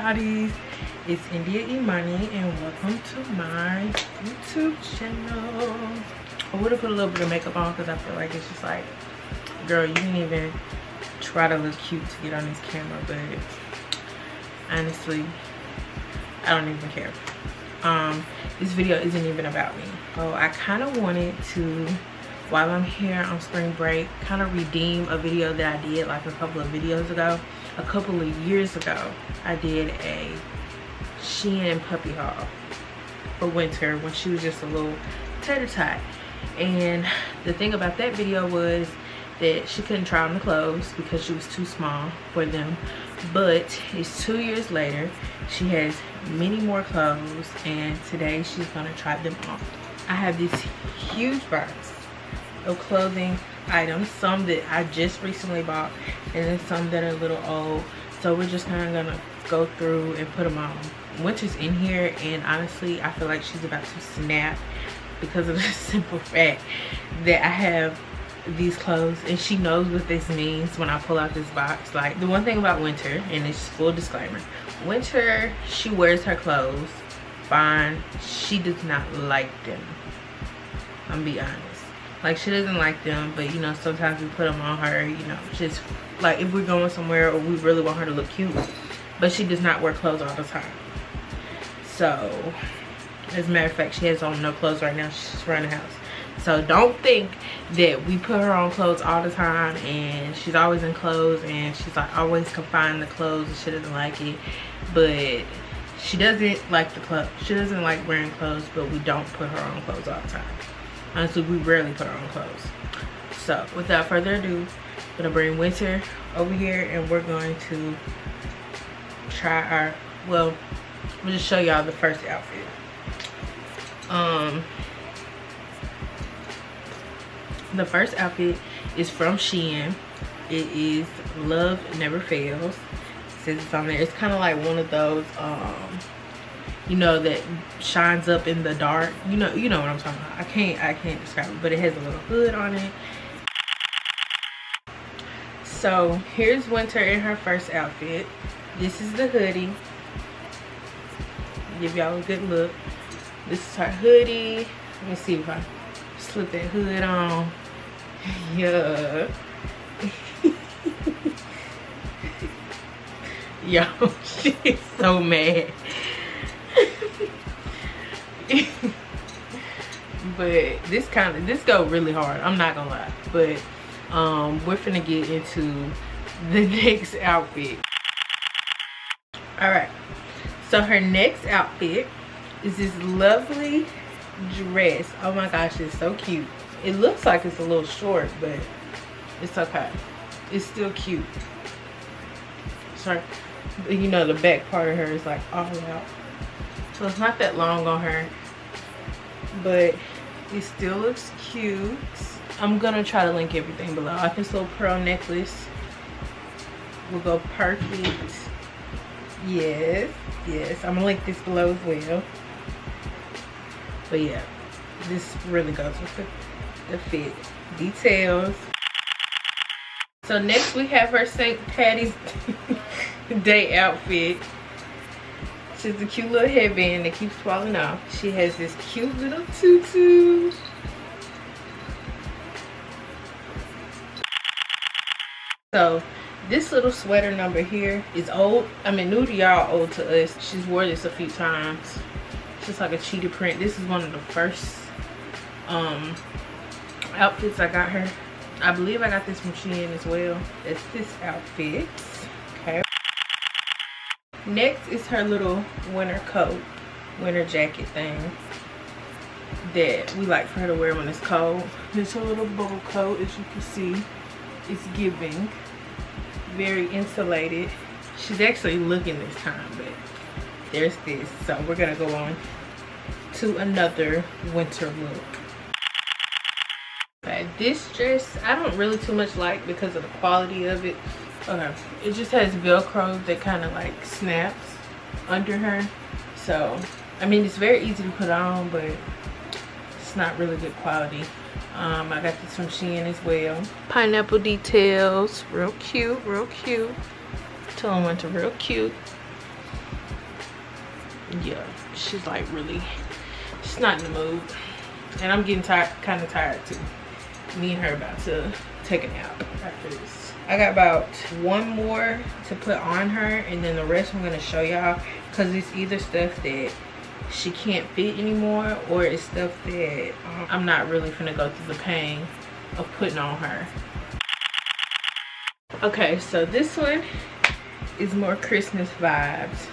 shawties it's Indya Imani and welcome to my youtube channel. I would have put a little bit of makeup on because i feel like it's just like girl you didn't even try to look cute to get on this camera but honestly i don't even care. Um this video isn't even about me. So i kind of wanted to while i'm here on spring break kind of redeem a video that i did like a couple of videos ago a couple of years ago i did a shein puppy haul for winter when she was just a little tater tot. And the thing about that video was that she couldn't try on the clothes because she was too small for them. But it's two years later she has many more clothes and today she's gonna try them on. I have this huge box of clothing items some that i just recently bought and then some that are a little old so we're just kind of gonna go through and put them on winter's in here and honestly i feel like she's about to snap because of the simple fact that i have these clothes and she knows what this means when I pull out this box. Like the one thing about winter, and it's full disclaimer, winter she wears her clothes fine. She does not like them. I'm be honest. Like she doesn't like them, but you know, sometimes we put them on her, you know, just like if we're going somewhere or we really want her to look cute. But she does not wear clothes all the time. So, as a matter of fact, she has on no clothes right now. She's running the house so don't think that we put her on clothes all the time and she's always in clothes and she's like always confined to clothes and she doesn't like it but she doesn't like the clothes she doesn't like wearing clothes but we don't put her on clothes all the time honestly we rarely put on clothes so without further ado i'm gonna bring winter over here and we're going to try our well we'll just show y'all the first outfit um the first outfit is from Shein. It is Love Never Fails. It says it's on there. It's kind of like one of those, um, you know, that shines up in the dark. You know, you know what I'm talking about. I can't, I can't describe it, but it has a little hood on it. So here's Winter in her first outfit. This is the hoodie. Give y'all a good look. This is her hoodie. Let me see if I slip that hood on. Yeah. Yo, she is so mad. But this kind of this go really hard. I'm not gonna lie. But um we're finna get into the next outfit. Alright. So her next outfit is this lovely dress. Oh my gosh, it's so cute. It looks like it's a little short, but it's okay. It's still cute. Sorry. You know, the back part of her is like all out. So it's not that long on her. But it still looks cute. I'm to try to link everything below. I think little pearl necklace will go perfect. Yes, yes. I'm to link this below as well. But yeah, this really goes with it the fit details so next we have her st patty's day outfit she's a cute little headband that keeps falling off she has this cute little tutu so this little sweater number here is old i mean new to y'all old to us she's wore this a few times it's just like a cheetah print this is one of the first um outfits I got her. I believe I got this from Shein as well. It's this outfit. Okay. Next is her little winter coat, winter jacket thing that we like for her to wear when it's cold. It's her little bubble coat, as you can see. It's giving. Very insulated. She's actually looking this time, but there's this. So we're gonna go on to another winter look this dress i don't really too much like because of the quality of it okay. It just has velcro that kind of like snaps under her. So i mean it's very easy to put on but it's not really good quality. Um, i got this from shein as well. Pineapple details. Real cute real cute. Tell them went to real cute. Yeah she's like really she's not in the mood. And i'm getting tired kind of tired too. Me and her about to take a nap. I got about one more to put on her and then the rest i'm going to show y'all because it's either stuff that she can't fit anymore or it's stuff that um, i'm not really gonna go through the pain of putting on her. Okay so this one is more christmas vibes.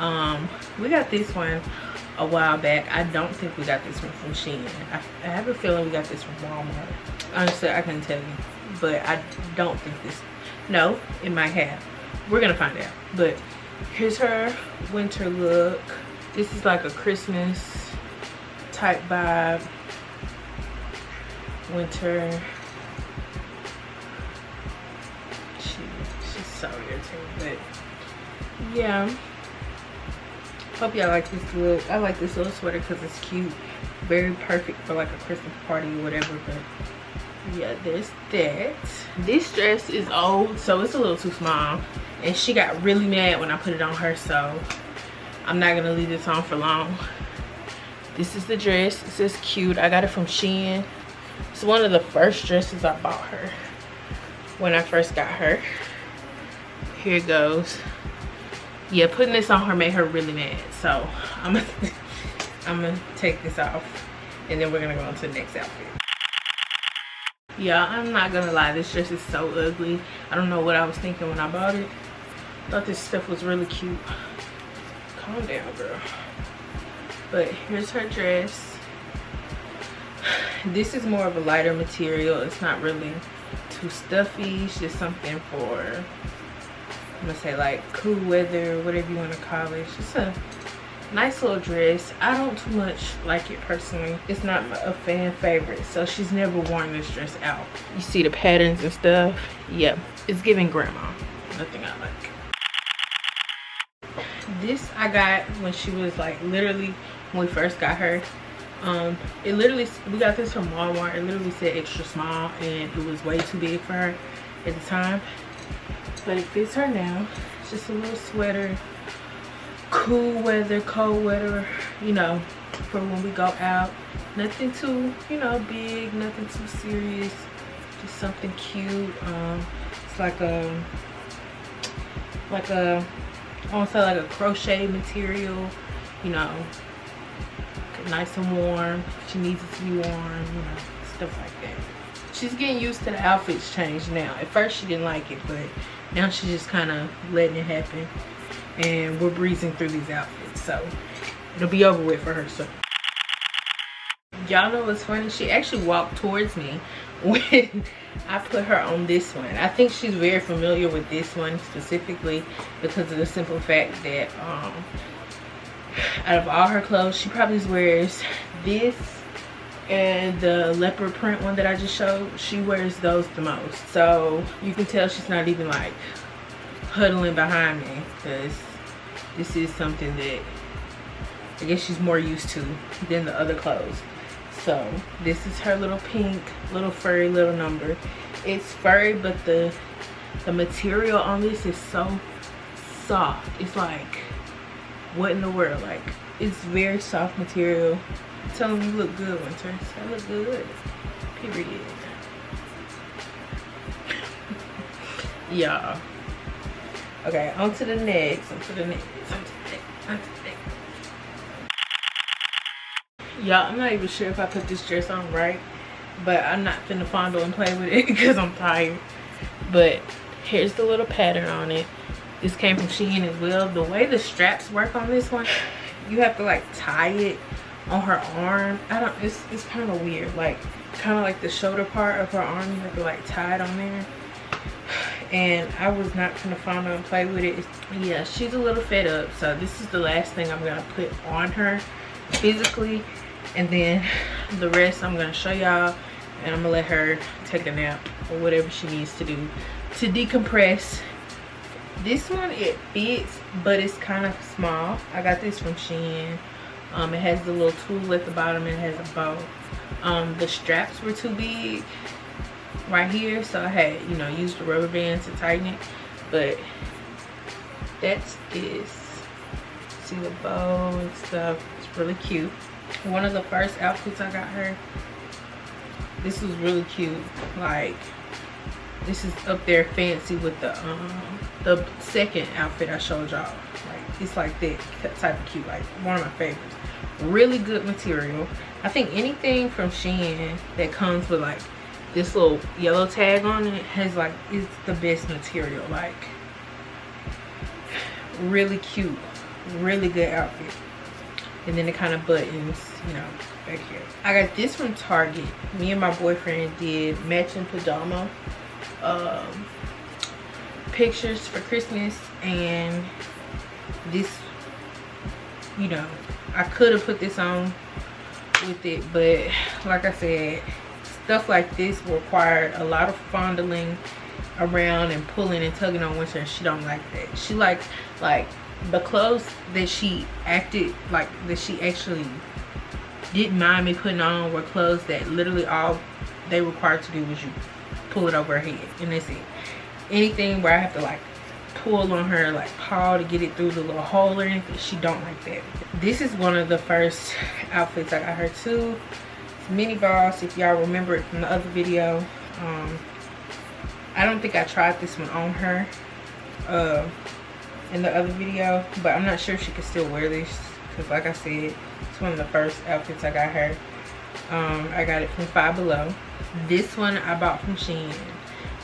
Um we got this one a while back. I don't think we got this one from shein. I, I have a feeling we got this from walmart. Honestly i couldn't tell you but i don't think this no it might have. We're gonna find out. But here's her winter look. This is like a christmas type vibe. Winter. She, she's so irritating but yeah hope y'all like this look i like this little sweater because it's cute. Very perfect for like a christmas party or whatever but yeah there's that. This dress is old so it's a little too small. And she got really mad when i put it on her so i'm not gonna leave this on for long. This is the dress. It says cute. I got it from shein. It's one of the first dresses i bought her when i first got her. Here it goes yeah putting this on her made her really mad. So i'm gonna i'm gonna take this off and then we're gonna go on to the next outfit. Yeah i'm not gonna lie this dress is so ugly. I don't know what i was thinking when i bought it. Thought this stuff was really cute. Calm down girl. But here's her dress. This is more of a lighter material. It's not really too stuffy. It's just something for I'm gonna say like cool weather, whatever you want to call it. It's just a nice little dress. I don't too much like it personally. It's not a fan favorite, so she's never worn this dress out. You see the patterns and stuff. Yep, it's giving grandma. Nothing I like. This I got when she was like literally when we first got her. Um, it literally we got this from Walmart. It literally said extra small, and it was way too big for her at the time but it fits her now. It's just a little sweater. Cool weather cold weather you know for when we go out. Nothing too you know big nothing too serious. Just something cute um it's like a like a I want to say like a crochet material you know nice and warm she needs it to be warm you know stuff like that she's getting used to the outfits change now. At first she didn't like it but now she's just kind of letting it happen. And we're breezing through these outfits so it'll be over with for her so. Y'all know what's funny? She actually walked towards me when i put her on this one. I think she's very familiar with this one specifically because of the simple fact that um out of all her clothes she probably wears this and the leopard print one that I just showed, she wears those the most. So you can tell she's not even like huddling behind me because this is something that I guess she's more used to than the other clothes. So this is her little pink, little furry little number. It's furry, but the the material on this is so soft. It's like, what in the world? Like, it's very soft material Tell them you look good, Winter. I look good. Period. Y'all. Okay, on to the next. On to the next. On to the next. On to the next. Y'all, I'm not even sure if I put this dress on right. But I'm not finna fondle and play with it because I'm tired. But here's the little pattern on it. This came from Shein as well. The way the straps work on this one, you have to like tie it on her arm. I don't it's, it's kind of weird like kind of like the shoulder part of her arm you have to like tie it on there. And i was not gonna find her and play with it. Yeah she's a little fed up so this is the last thing i'm gonna put on her physically. And then the rest i'm gonna show y'all and i'm gonna let her take a nap or whatever she needs to do to decompress this one it fits but it's kind of small i got this from shein um, it has the little tulle at the bottom. And it has a bow. Um, the straps were too big right here. So I had, you know, used the rubber band to tighten it. But that's this. see the bow and stuff it's really cute one of the first outfits i got her this was really cute like this is up there fancy with the um the second outfit i showed y'all. Like it's like that type of cute like one of my favorites. Really good material. I think anything from shein that comes with like this little yellow tag on it has like is the best material. Like really cute. Really good outfit. And then the kind of buttons you know back here. I got this from target. Me and my boyfriend did matching pajama um, pictures for christmas and this you know i could have put this on with it but like i said stuff like this required a lot of fondling around and pulling and tugging on winter and she don't like that. She likes like the clothes that she acted like that she actually didn't mind me putting on were clothes that literally all they required to do was you pull it over her head. And that's it. Anything where i have to like pull on her like paw to get it through the little hole or anything she don't like that. This is one of the first outfits i got her too mini boss if y'all remember it from the other video. Um, i don't think i tried this one on her uh, in the other video but i'm not sure if she could still wear this because like i said it's one of the first outfits i got her um, i got it from five below. This one i bought from shein.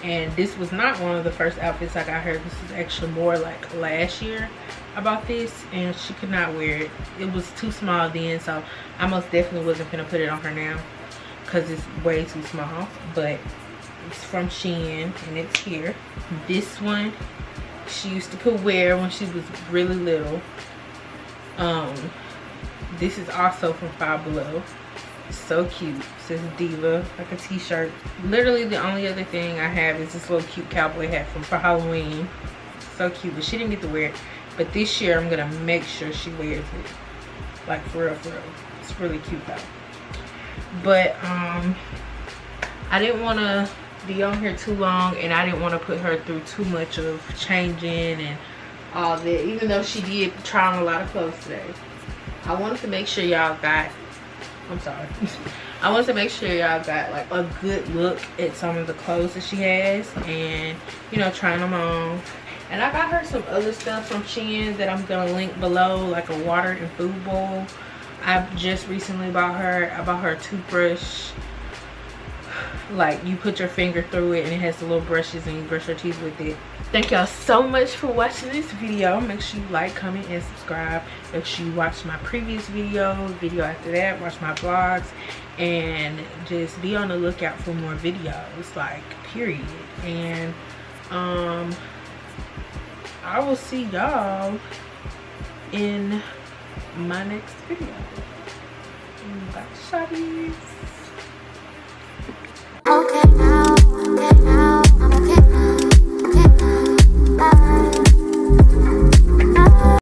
And this was not one of the first outfits i got her. This is actually more like last year I bought this and she could not wear it. It was too small then so i most definitely wasn't gonna put it on her now because it's way too small. But it's from shein and it's here. This one she used to could wear when she was really little. Um this is also from five below so cute. Says diva like a t-shirt. Literally the only other thing i have is this little cute cowboy hat from for halloween. So cute but she didn't get to wear it. But this year i'm gonna make sure she wears it. Like for real for real. It's really cute though. But um i didn't want to be on here too long and i didn't want to put her through too much of changing and all that even though she did try on a lot of clothes today. I wanted to make sure y'all got i'm sorry i wanted to make sure y'all got like a good look at some of the clothes that she has and you know trying them on and I got her some other stuff from Shein that I'm gonna link below, like a water and food bowl. I just recently bought her, I bought her a toothbrush. Like you put your finger through it and it has the little brushes and you brush your teeth with it. Thank y'all so much for watching this video. Make sure you like, comment, and subscribe. Make sure you watch my previous video, video after that, watch my vlogs, and just be on the lookout for more videos, like period. And um I will see y'all in my next video. Bye, shawties. Okay now, okay now.